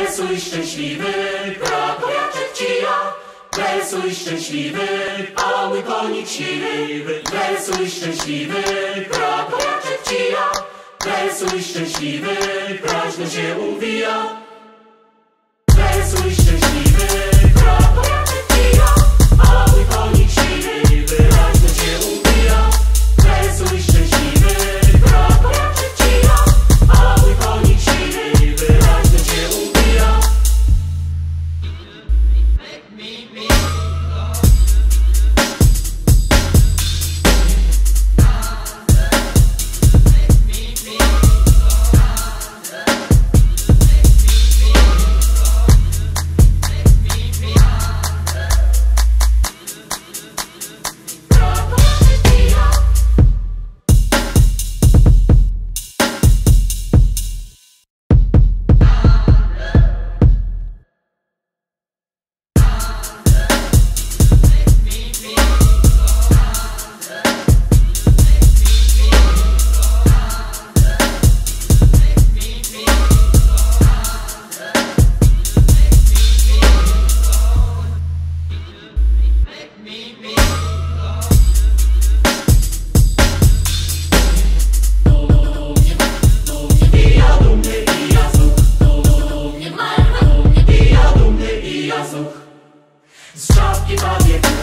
Wesuj szczęśliwy, krakowiaczek ci ja. Wesuj szczęśliwy, a mój konik siwy. Wesuj szczęśliwy, krakowiaczek ci ja. Wesuj szczęśliwy, praźno się uwija. Wesuj szczęśliwy. Stop, give up,